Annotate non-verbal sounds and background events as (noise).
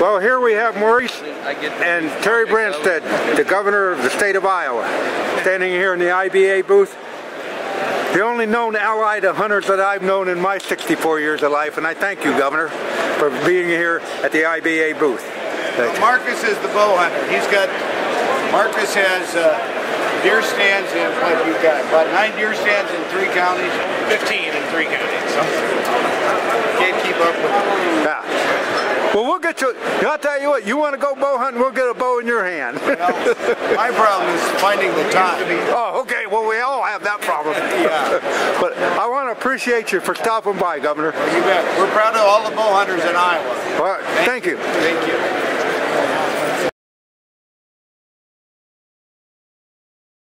Well, here we have Maurice and Terry Branstad, the governor of the state of Iowa, standing here in the IBA booth. The only known ally to hunters that I've known in my 64 years of life, and I thank you, Governor, for being here at the IBA booth. Well, Marcus is the bow hunter. He's got, Marcus has uh, deer stands in, what you got, about nine deer stands in three counties? 15 in three counties. Can't Well, we'll get you. I'll tell you what. You want to go bow hunting? We'll get a bow in your hand. Well, my problem is finding the time. oh, okay. Well, we all have that problem. (laughs) Yeah. (laughs) but I want to appreciate you for stopping by, Governor. You bet. We're proud of all the bow hunters in Iowa. All right. Thank you. Thank you.